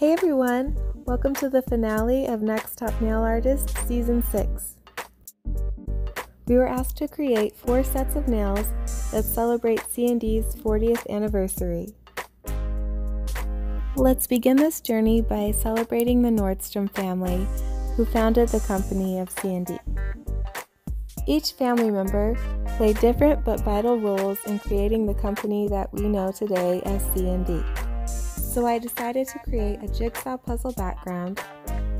Hey everyone! Welcome to the finale of Next Top Nail Artist Season 6. We were asked to create four sets of nails that celebrate CND's 40th anniversary. Let's begin this journey by celebrating the Nordstrom family, who founded the company of CND. Each family member played different but vital roles in creating the company that we know today as CND. So I decided to create a jigsaw puzzle background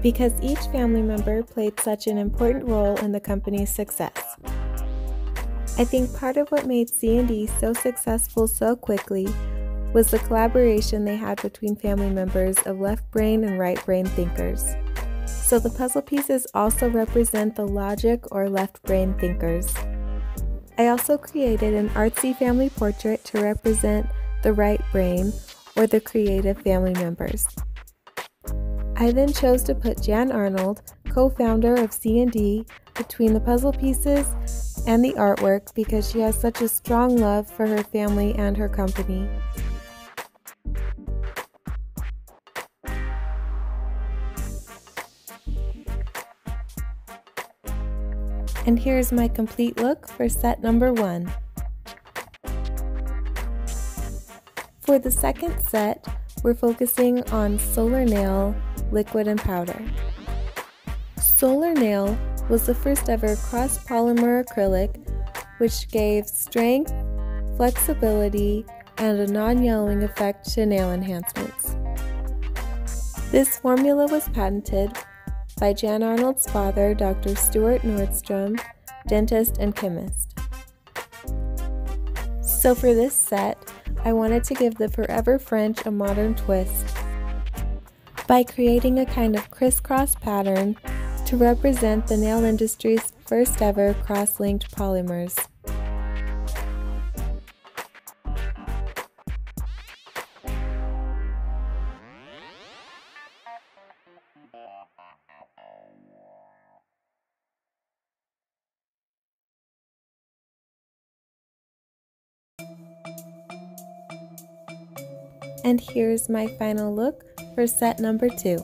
because each family member played such an important role in the company's success. I think part of what made CND so successful so quickly was the collaboration they had between family members of left brain and right brain thinkers. So the puzzle pieces also represent the logic or left brain thinkers. I also created an artsy family portrait to represent the right brain or the creative family members. I then chose to put Jan Arnold, co-founder of CND, between the puzzle pieces and the artwork because she has such a strong love for her family and her company. And here's my complete look for set number one. For the second set, we're focusing on Solar Nail liquid and powder. Solar Nail was the first ever cross-polymer acrylic which gave strength, flexibility, and a non-yellowing effect to nail enhancements. This formula was patented by Jan Arnold's father, Dr. Stuart Nordstrom, dentist and chemist. So for this set, I wanted to give the Forever French a modern twist by creating a kind of crisscross pattern to represent the nail industry's first ever cross-linked polymers. And here's my final look for set number two.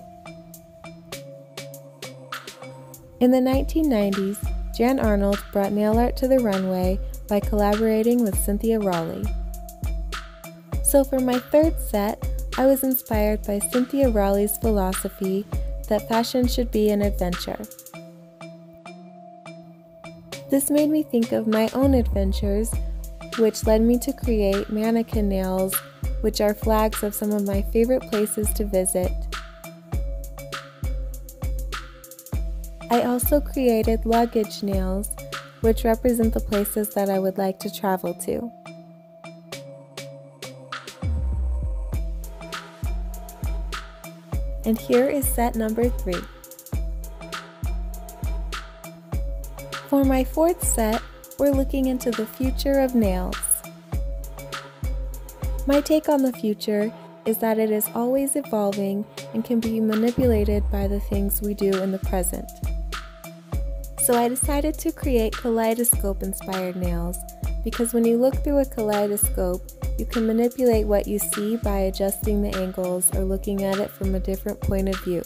In the 1990s, Jan Arnold brought nail art to the runway by collaborating with Cynthia Rowley. So for my third set, I was inspired by Cynthia Rowley's philosophy that fashion should be an adventure. This made me think of my own adventures, which led me to create mannequin nails which are flags of some of my favorite places to visit. I also created luggage nails, which represent the places that I would like to travel to. And here is set number three. For my fourth set, we're looking into the future of nails. My take on the future is that it is always evolving and can be manipulated by the things we do in the present. So I decided to create kaleidoscope inspired nails because when you look through a kaleidoscope, you can manipulate what you see by adjusting the angles or looking at it from a different point of view.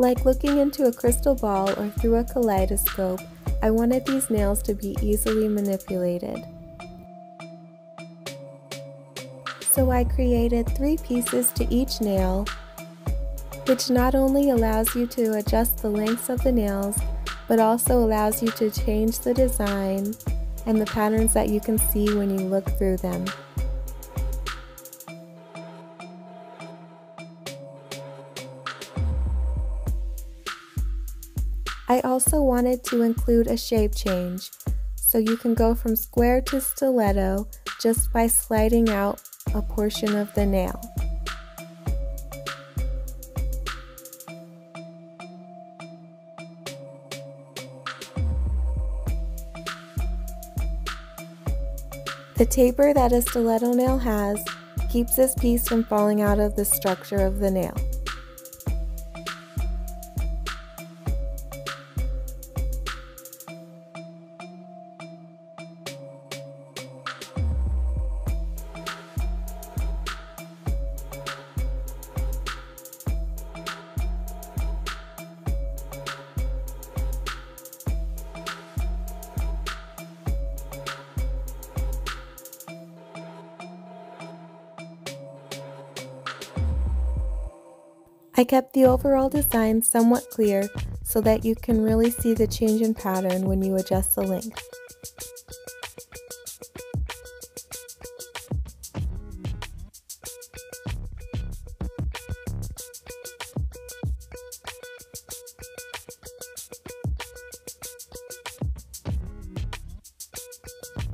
Like looking into a crystal ball or through a kaleidoscope, I wanted these nails to be easily manipulated. So I created three pieces to each nail, which not only allows you to adjust the lengths of the nails, but also allows you to change the design and the patterns that you can see when you look through them. I also wanted to include a shape change, so you can go from square to stiletto just by sliding out a portion of the nail. The taper that a stiletto nail has keeps this piece from falling out of the structure of the nail. I kept the overall design somewhat clear so that you can really see the change in pattern when you adjust the length.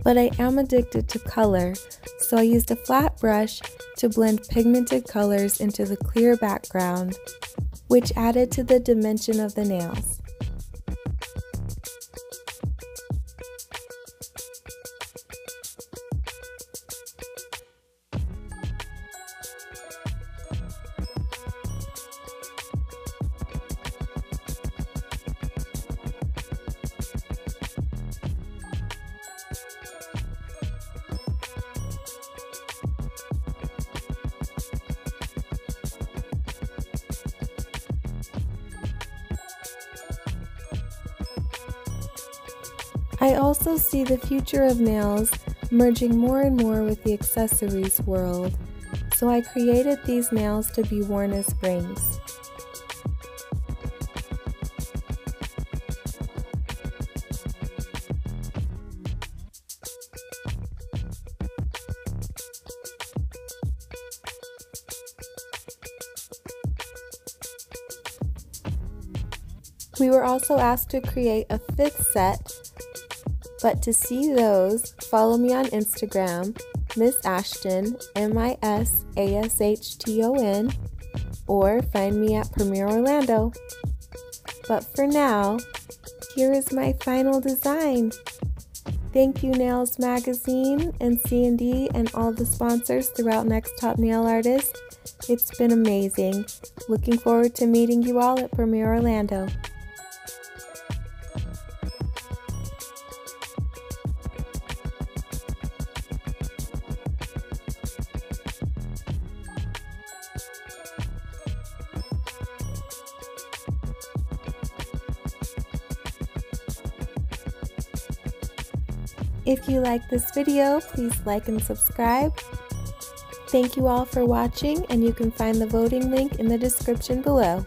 But I am addicted to color, so I used a flat brush to blend pigmented colors into the clear background, which added to the dimension of the nails. I also see the future of nails merging more and more with the accessories world, so I created these nails to be worn as rings. We were also asked to create a fifth set but to see those, follow me on Instagram, Miss Ashton, M I S A S H T O N, or find me at Premiere Orlando. But for now, here is my final design. Thank you Nails Magazine and CND and all the sponsors throughout Next Top Nail Artist. It's been amazing. Looking forward to meeting you all at Premiere Orlando. If you like this video, please like and subscribe. Thank you all for watching and you can find the voting link in the description below.